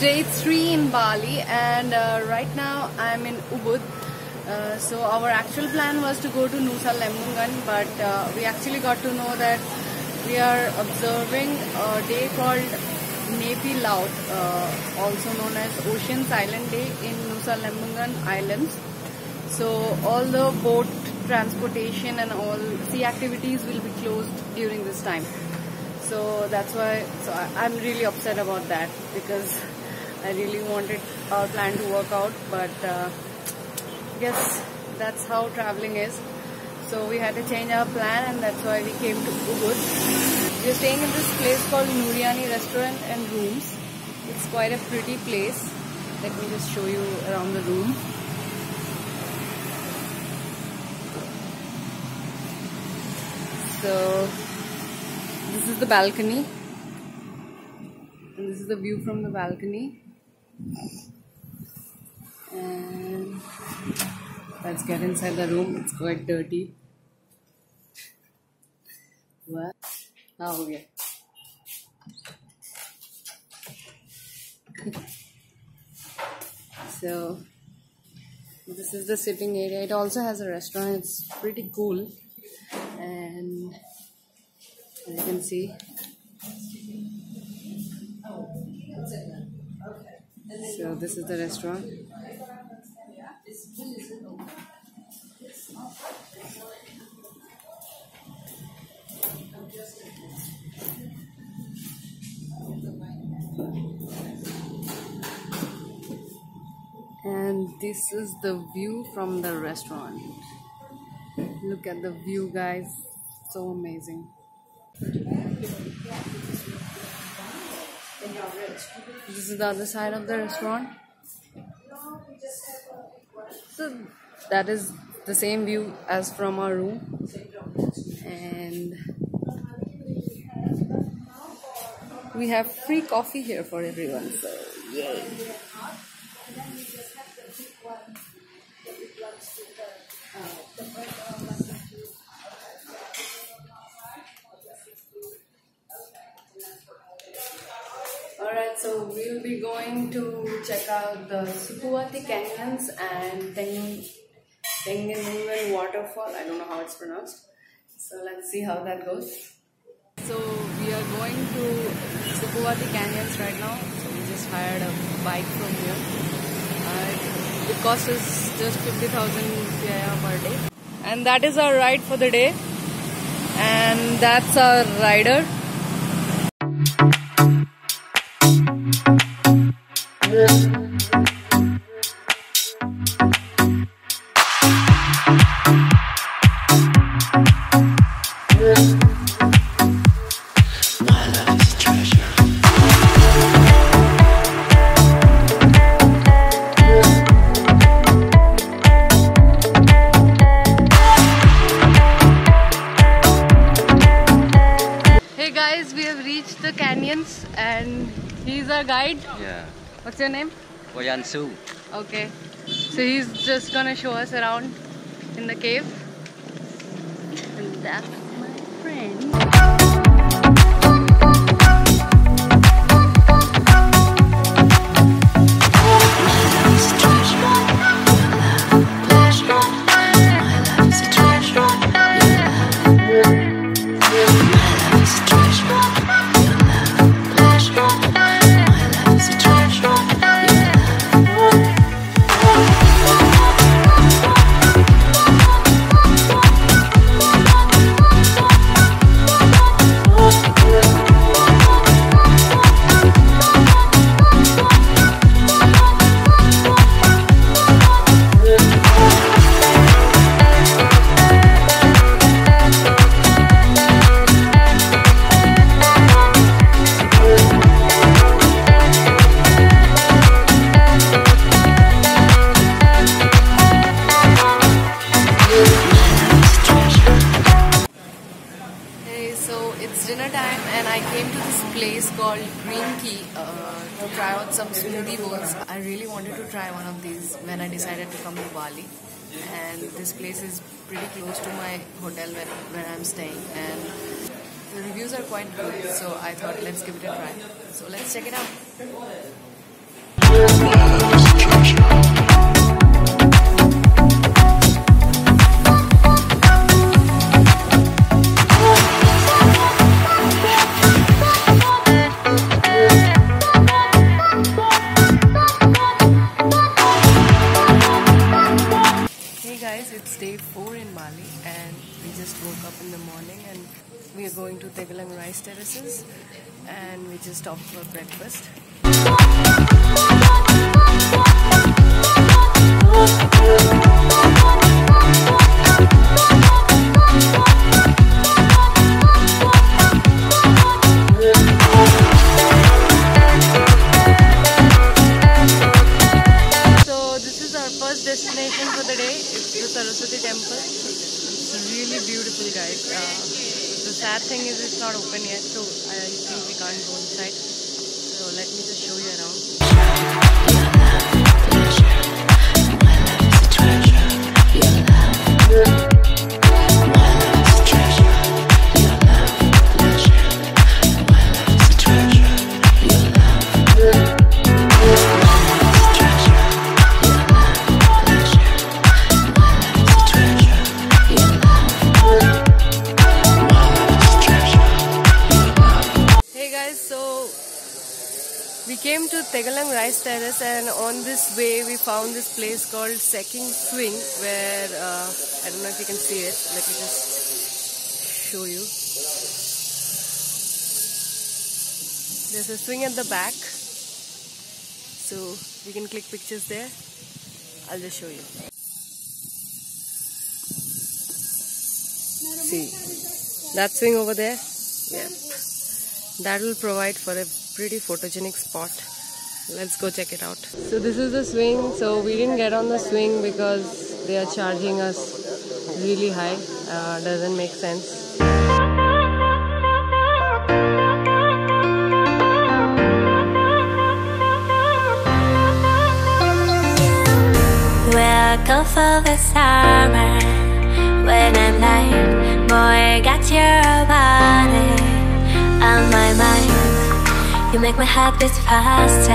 day three in Bali, and uh, right now I'm in Ubud. Uh, so our actual plan was to go to Nusa Lembongan, but uh, we actually got to know that we are observing a day called Nyepi Laut, uh, also known as Ocean Silent Day in Nusa Lembongan Islands. So all the boat transportation and all sea activities will be closed during this time. So that's why so I, I'm really upset about that because I really wanted our plan to work out, but uh, guess that's how traveling is. So we had to change our plan and that's why we came to Ubud. We're staying in this place called Nuriani Restaurant and Rooms. It's quite a pretty place. Let me just show you around the room. So this is the balcony. And this is the view from the balcony. And let's get inside the room. It's quite dirty. What? Oh, yeah. so, this is the sitting area. It also has a restaurant. It's pretty cool. You can see, so this is the restaurant. And this is the view from the restaurant. Look at the view, guys. So amazing. This is the other side of the restaurant. So that is the same view as from our room. And we have free coffee here for everyone. So yay. So we'll be going to check out the Sukuwati Canyons and Teng Tengenungan waterfall. I don't know how it's pronounced. So let's see how that goes. So we are going to Sukuwati Canyons right now. So we just hired a bike from here. Uh, the cost is just 50,000 per day. And that is our ride for the day. And that's our rider. Reached the canyons and he's our guide. Yeah. What's your name? Boyan Su. Okay. So he's just gonna show us around in the cave. And that's my friend. Uh, to try out some smoothie bowls. I really wanted to try one of these when I decided to come to Bali. And this place is pretty close to my hotel where, where I'm staying. And the reviews are quite good, so I thought let's give it a try. So let's check it out. And we just woke up in the morning and we are going to Tegallalang Rice Terraces and we just stopped for breakfast. Sad thing is it's not open yet, so I think we can't go inside. So let me just show you around. To Tegallalang Rice Terrace and on this way we found this place called Second Swing where uh, I don't know if you can see it. Let me just show you. There's a swing at the back, so we can click pictures there. I'll just show you. See that swing over there? Yep. That will provide for a pretty photogenic spot. Let's go check it out. So this is the swing. So we didn't get on the swing because they are charging us really high. Uh, doesn't make sense. Welcome for the summer When I'm light Boy, got your body On my mind You make my heart beat faster.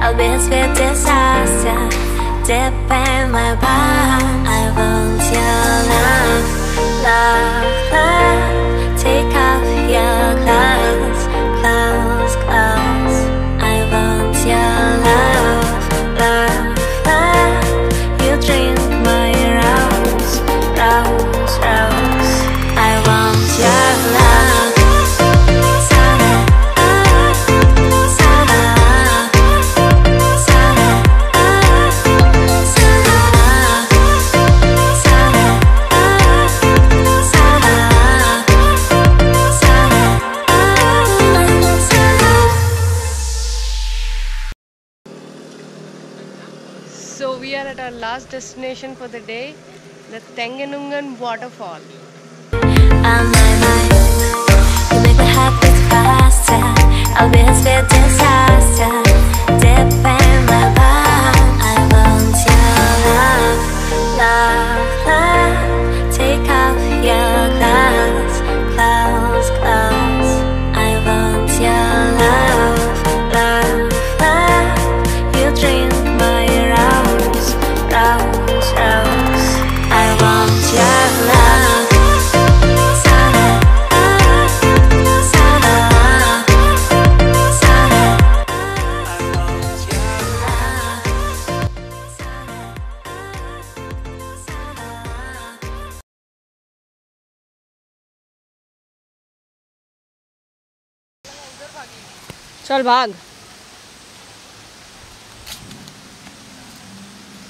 I'll be a sweet disaster. Deep in my bond I want your So we are at our last destination for the day, the Tengenungan waterfall. I'll be disaster. In my चल भाग।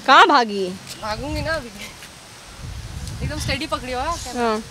कहाँ भागी? भागूँगी ना अभी। एकदम study पकड़ी हो हाँ? हाँ।